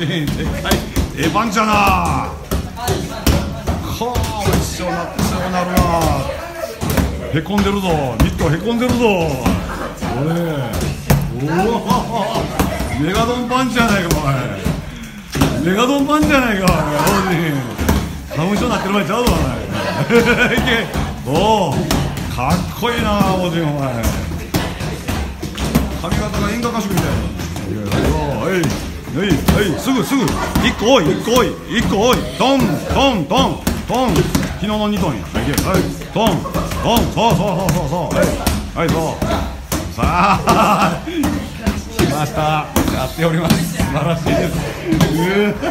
でっかいええパンチやな。はあ美味しそうなそうなるなへこんでるぞ。ミットへこんでるぞ。おいおおメガドンパンチやないかお前。メガドンパンチやないかお前花粉症なってる前ちゃうぞお前いけおおかっこいいなおじいお前髪型が演歌歌手みたいなはいはいはいすぐ。すぐ。一個多い一個多い一個多いトントントントン昨日の二トンやはいけはいトントンそうそうそうそうそうはいはいそうさあ来ましたやっております素晴らしいですうー